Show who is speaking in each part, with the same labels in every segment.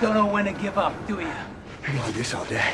Speaker 1: Don't know when to give up, do you?
Speaker 2: Hang on this all day.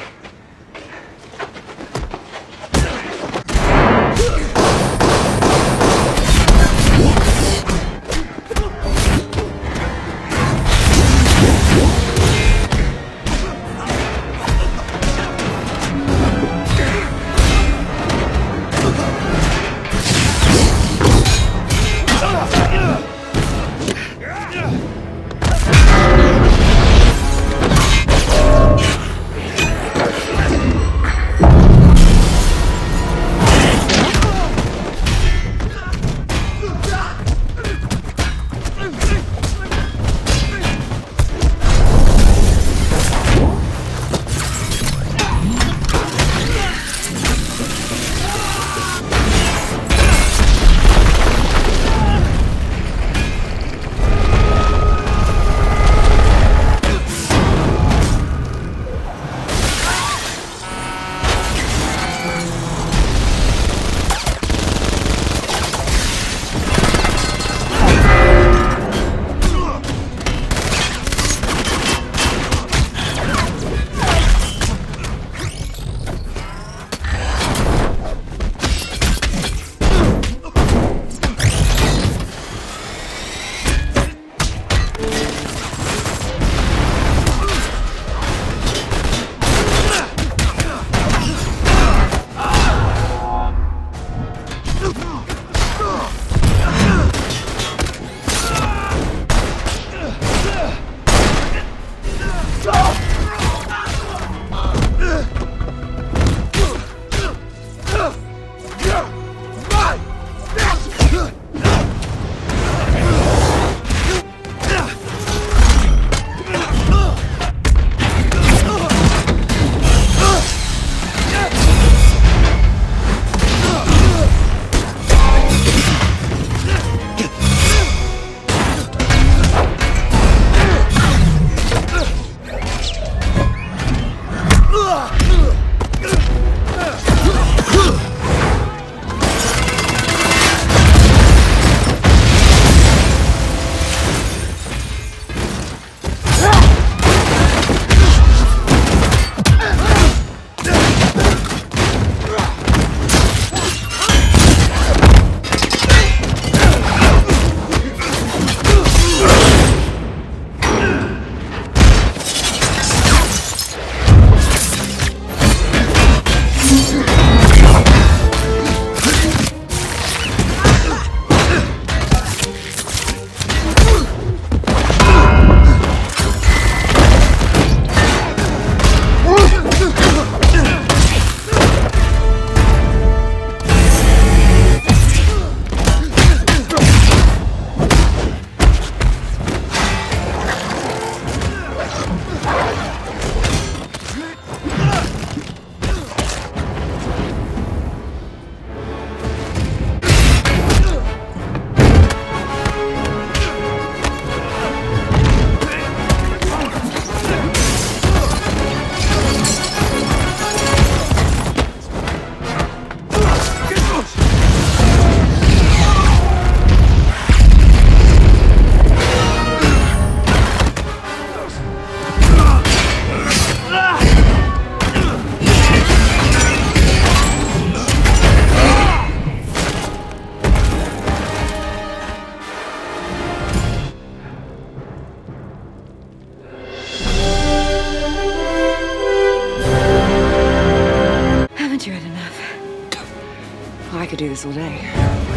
Speaker 3: I could do this all day.